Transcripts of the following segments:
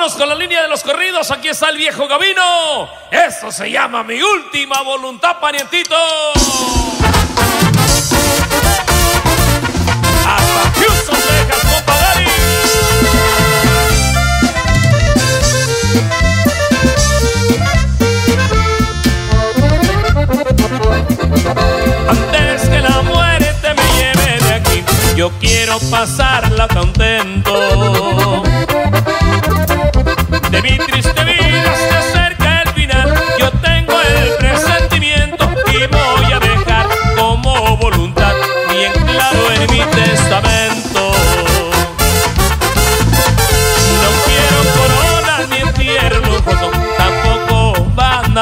Vámonos con la línea de los corridos. Aquí está el viejo Gavino. Eso se llama mi última voluntad, parientito. Antes que la muerte me lleve de aquí, yo quiero pasarla contento.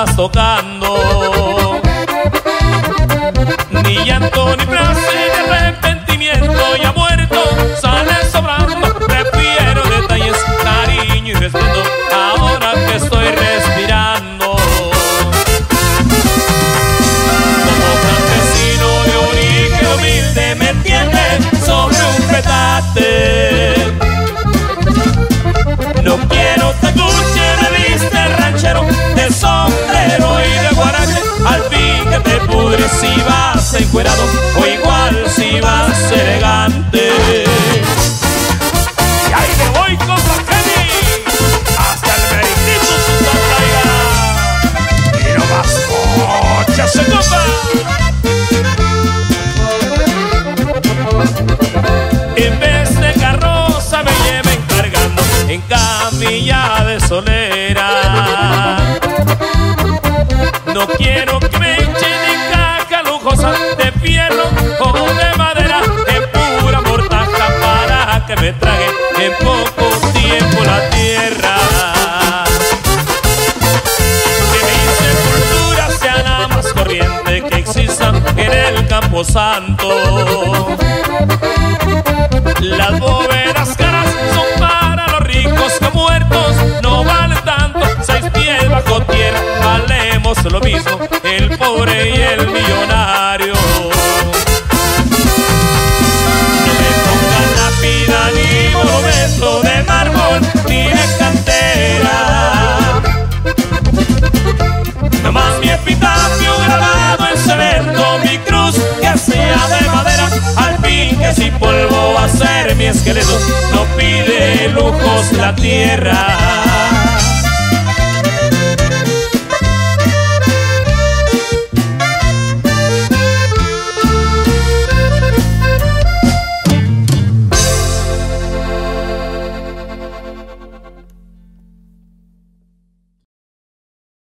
Tocando. Ni llanto, ni placer, ni arrepentimiento Ya muerto, O igual si vas elegante. Y ahí me voy con Kenny Hasta el meritito su Y no más coche se compa En vez de carroza me lleven cargando en camilla de solera. No quiero que me echen fierro o de madera, en pura mortaja para que me trague en poco tiempo la tierra. Que mi sepultura sea la más corriente que exista en el campo santo. Las bóvedas caras son para los ricos que muertos no valen tanto. Seis pies bajo tierra valemos lo mismo, el pobre polvo va a ser mi esqueleto, no pide lujos la tierra.